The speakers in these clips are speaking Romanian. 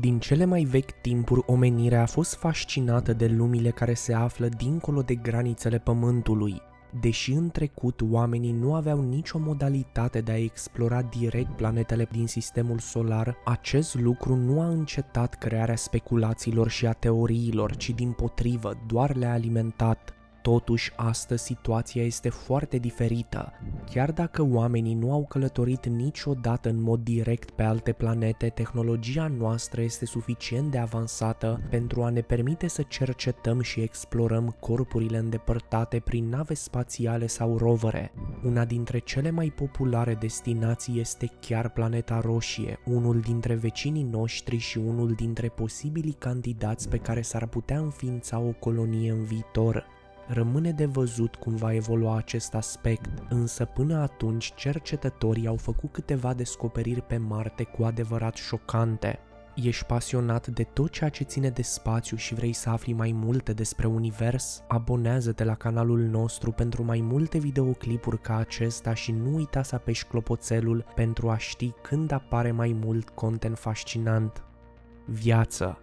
Din cele mai vechi timpuri, omenirea a fost fascinată de lumile care se află dincolo de granițele Pământului. Deși în trecut oamenii nu aveau nicio modalitate de a explora direct planetele din sistemul solar, acest lucru nu a încetat crearea speculațiilor și a teoriilor, ci din potrivă doar le-a alimentat. Totuși, astăzi situația este foarte diferită. Chiar dacă oamenii nu au călătorit niciodată în mod direct pe alte planete, tehnologia noastră este suficient de avansată pentru a ne permite să cercetăm și explorăm corpurile îndepărtate prin nave spațiale sau rovere. Una dintre cele mai populare destinații este chiar planeta Roșie, unul dintre vecinii noștri și unul dintre posibilii candidați pe care s-ar putea înființa o colonie în viitor. Rămâne de văzut cum va evolua acest aspect, însă până atunci cercetătorii au făcut câteva descoperiri pe Marte cu adevărat șocante. Ești pasionat de tot ceea ce ține de spațiu și vrei să afli mai multe despre univers? Abonează-te la canalul nostru pentru mai multe videoclipuri ca acesta și nu uita să apeși clopoțelul pentru a ști când apare mai mult content fascinant. Viață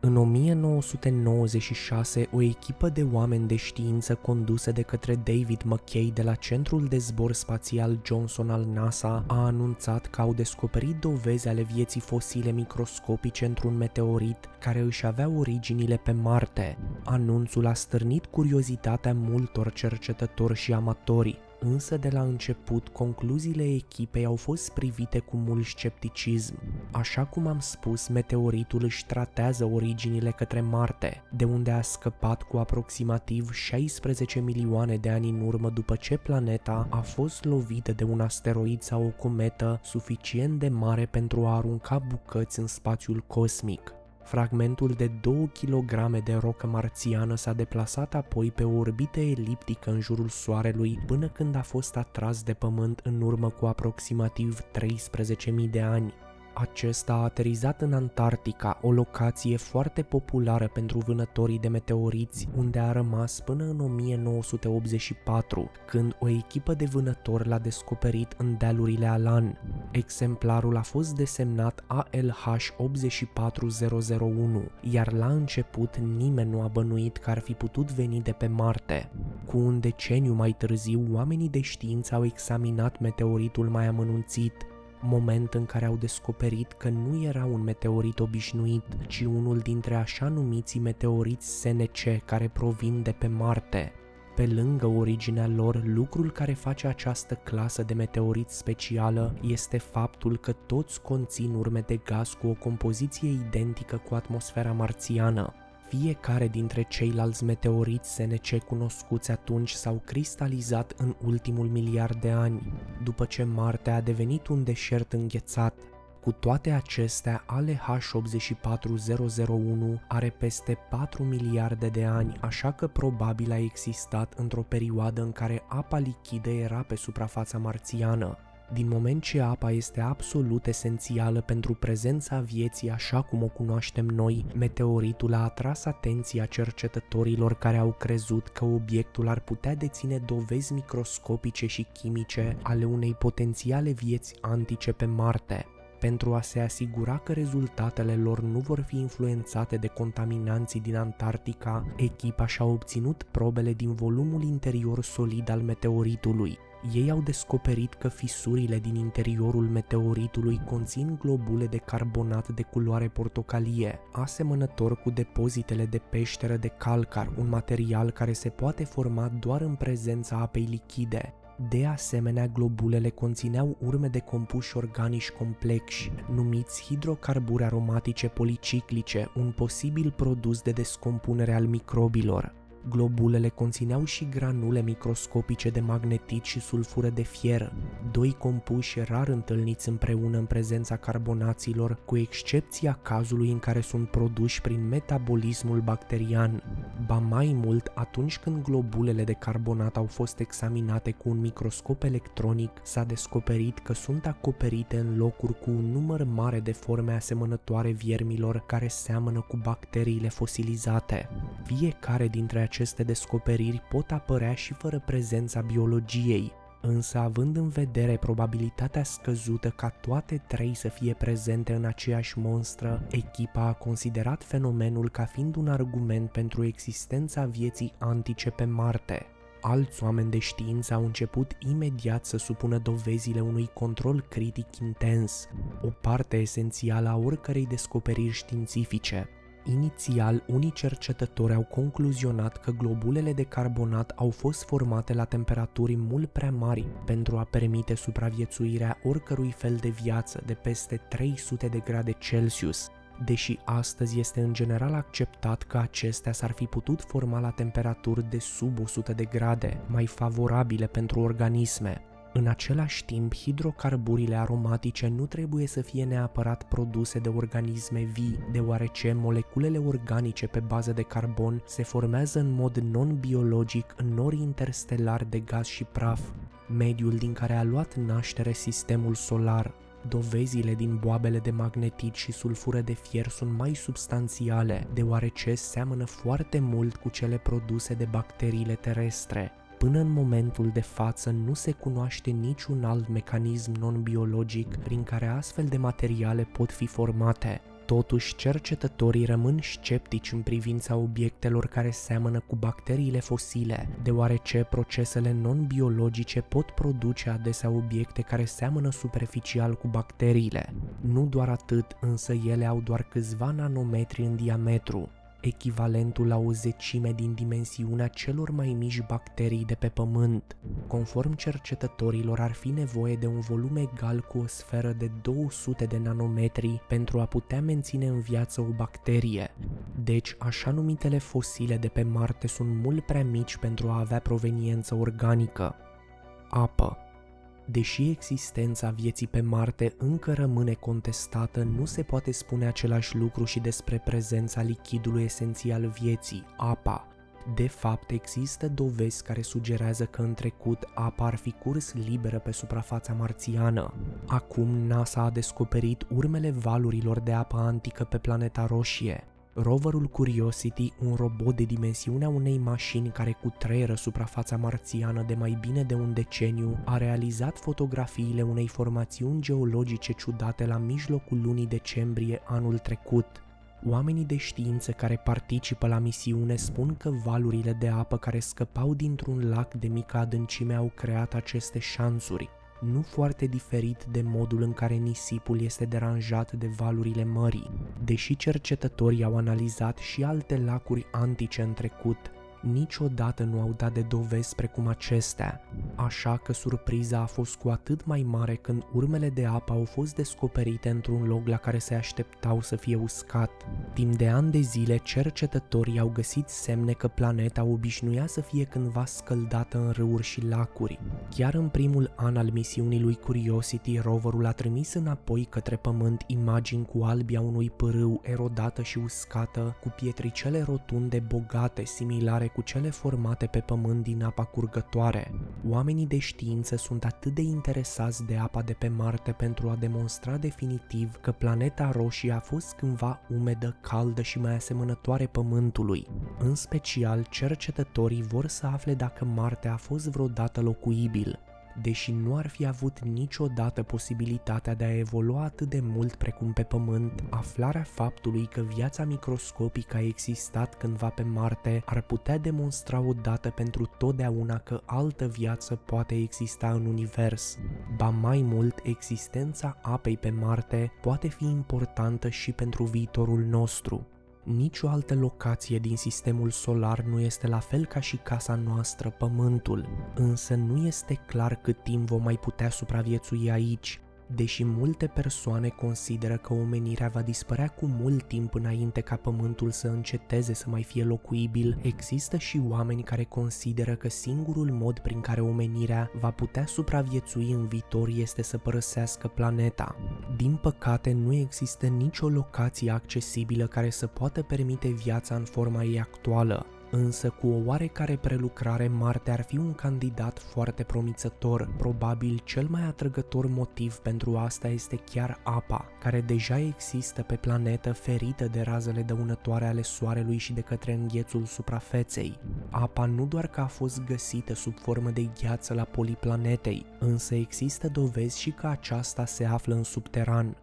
în 1996, o echipă de oameni de știință condusă de către David McKay de la Centrul de Zbor Spațial Johnson al NASA a anunțat că au descoperit dovezi ale vieții fosile microscopice într-un meteorit care își avea originile pe Marte. Anunțul a stârnit curiozitatea multor cercetători și amatori, însă de la început concluziile echipei au fost privite cu mult scepticism. Așa cum am spus, meteoritul își tratează originile către Marte, de unde a scăpat cu aproximativ 16 milioane de ani în urmă după ce planeta a fost lovită de un asteroid sau o cometă suficient de mare pentru a arunca bucăți în spațiul cosmic. Fragmentul de 2 kg de rocă marțiană s-a deplasat apoi pe o orbită eliptică în jurul Soarelui până când a fost atras de Pământ în urmă cu aproximativ 13.000 de ani. Acesta a aterizat în Antarctica, o locație foarte populară pentru vânătorii de meteoriți, unde a rămas până în 1984, când o echipă de vânători l-a descoperit în dealurile Alan. Exemplarul a fost desemnat ALH 84001, iar la început nimeni nu a bănuit că ar fi putut veni de pe Marte. Cu un deceniu mai târziu, oamenii de știință au examinat meteoritul mai amănunțit moment în care au descoperit că nu era un meteorit obișnuit, ci unul dintre așa numiții meteoriți SNC care provin de pe Marte. Pe lângă originea lor, lucrul care face această clasă de meteorit specială este faptul că toți conțin urme de gaz cu o compoziție identică cu atmosfera marțiană. Fiecare dintre ceilalți meteoriți SNC cunoscuți atunci s-au cristalizat în ultimul miliard de ani, după ce Marte a devenit un deșert înghețat. Cu toate acestea, ALH84001 are peste 4 miliarde de ani, așa că probabil a existat într-o perioadă în care apa lichidă era pe suprafața marțiană. Din moment ce apa este absolut esențială pentru prezența vieții așa cum o cunoaștem noi, meteoritul a atras atenția cercetătorilor care au crezut că obiectul ar putea deține dovezi microscopice și chimice ale unei potențiale vieți antice pe Marte. Pentru a se asigura că rezultatele lor nu vor fi influențate de contaminanții din Antarctica, echipa și-a obținut probele din volumul interior solid al meteoritului, ei au descoperit că fisurile din interiorul meteoritului conțin globule de carbonat de culoare portocalie, asemănător cu depozitele de peșteră de calcar, un material care se poate forma doar în prezența apei lichide. De asemenea, globulele conțineau urme de compuși organici complexi, numiți hidrocarburi aromatice policiclice, un posibil produs de descompunere al microbilor. Globulele conțineau și granule microscopice de magnetit și sulfură de fier, doi compuși rar întâlniți împreună în prezența carbonaților, cu excepția cazului în care sunt produși prin metabolismul bacterian. Ba mai mult, atunci când globulele de carbonat au fost examinate cu un microscop electronic, s-a descoperit că sunt acoperite în locuri cu un număr mare de forme asemănătoare viermilor care seamănă cu bacteriile fosilizate. Fiecare dintre aceste descoperiri pot apărea și fără prezența biologiei. însă având în vedere probabilitatea scăzută ca toate trei să fie prezente în aceeași monstră, echipa a considerat fenomenul ca fiind un argument pentru existența vieții antice pe Marte. Alți oameni de știință au început imediat să supună dovezile unui control critic intens, o parte esențială a oricărei descoperiri științifice. Inițial, unii cercetători au concluzionat că globulele de carbonat au fost formate la temperaturi mult prea mari pentru a permite supraviețuirea oricărui fel de viață de peste 300 de grade Celsius, deși astăzi este în general acceptat că acestea s-ar fi putut forma la temperaturi de sub 100 de grade, mai favorabile pentru organisme. În același timp, hidrocarburile aromatice nu trebuie să fie neapărat produse de organisme vii, deoarece moleculele organice pe bază de carbon se formează în mod non-biologic în nori interstellari de gaz și praf, mediul din care a luat naștere sistemul solar. Dovezile din boabele de magnetit și sulfură de fier sunt mai substanțiale, deoarece seamănă foarte mult cu cele produse de bacteriile terestre. Până în momentul de față nu se cunoaște niciun alt mecanism non-biologic prin care astfel de materiale pot fi formate. Totuși, cercetătorii rămân sceptici în privința obiectelor care seamănă cu bacteriile fosile, deoarece procesele non-biologice pot produce adesea obiecte care seamănă superficial cu bacteriile. Nu doar atât, însă ele au doar câțiva nanometri în diametru, echivalentul la o zecime din dimensiunea celor mai mici bacterii de pe Pământ. Conform cercetătorilor, ar fi nevoie de un volum egal cu o sferă de 200 de nanometri pentru a putea menține în viață o bacterie. Deci, așa numitele fosile de pe Marte sunt mult prea mici pentru a avea proveniență organică. Apă Deși existența vieții pe Marte încă rămâne contestată, nu se poate spune același lucru și despre prezența lichidului esențial vieții, apa. De fapt, există dovezi care sugerează că în trecut apa ar fi curs liberă pe suprafața marțiană. Acum NASA a descoperit urmele valurilor de apă antică pe planeta roșie. Roverul Curiosity, un robot de dimensiunea unei mașini care cutreieră suprafața marțiană de mai bine de un deceniu, a realizat fotografiile unei formațiuni geologice ciudate la mijlocul lunii decembrie anul trecut. Oamenii de știință care participă la misiune spun că valurile de apă care scăpau dintr-un lac de mică adâncime au creat aceste șansuri, nu foarte diferit de modul în care nisipul este deranjat de valurile mării. Deși cercetătorii au analizat și alte lacuri antice în trecut, niciodată nu au dat de dovezi precum acestea, așa că surpriza a fost cu atât mai mare când urmele de apă au fost descoperite într-un loc la care se așteptau să fie uscat. Timp de ani de zile, cercetătorii au găsit semne că planeta obișnuia să fie cândva scăldată în râuri și lacuri. Chiar în primul an al misiunii lui Curiosity, roverul a trimis înapoi către Pământ imagini cu albia unui pârâu erodată și uscată, cu pietricele rotunde bogate, similare cu cele formate pe pământ din apa curgătoare. Oamenii de știință sunt atât de interesați de apa de pe Marte pentru a demonstra definitiv că planeta roșie a fost cândva umedă, caldă și mai asemănătoare Pământului. În special, cercetătorii vor să afle dacă Marte a fost vreodată locuibil deși nu ar fi avut niciodată posibilitatea de a evolua atât de mult precum pe Pământ, aflarea faptului că viața microscopică a existat cândva pe Marte ar putea demonstra odată pentru totdeauna că altă viață poate exista în univers. Ba mai mult, existența apei pe Marte poate fi importantă și pentru viitorul nostru. Nicio altă locație din sistemul solar nu este la fel ca și casa noastră, Pământul, însă nu este clar cât timp vom mai putea supraviețui aici, Deși multe persoane consideră că omenirea va dispărea cu mult timp înainte ca pământul să înceteze să mai fie locuibil, există și oameni care consideră că singurul mod prin care omenirea va putea supraviețui în viitor este să părăsească planeta. Din păcate, nu există nicio locație accesibilă care să poată permite viața în forma ei actuală. Însă cu o oarecare prelucrare Marte ar fi un candidat foarte promițător. Probabil cel mai atrăgător motiv pentru asta este chiar apa, care deja există pe planetă ferită de razele dăunătoare ale Soarelui și de către înghețul suprafeței. Apa nu doar că a fost găsită sub formă de gheață la poliplanetei, însă există dovezi și că aceasta se află în subteran.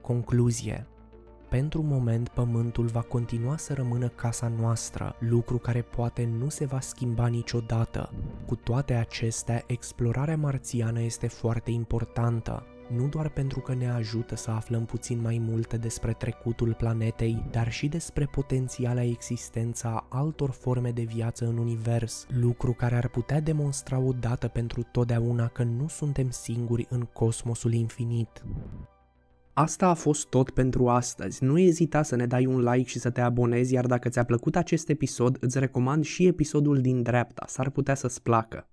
Concluzie pentru moment, pământul va continua să rămână casa noastră, lucru care poate nu se va schimba niciodată. Cu toate acestea, explorarea marțiană este foarte importantă, nu doar pentru că ne ajută să aflăm puțin mai multe despre trecutul planetei, dar și despre potențiala existența altor forme de viață în univers, lucru care ar putea demonstra odată pentru totdeauna că nu suntem singuri în cosmosul infinit. Asta a fost tot pentru astăzi. Nu ezita să ne dai un like și să te abonezi, iar dacă ți-a plăcut acest episod, îți recomand și episodul din dreapta, s-ar putea să-ți placă.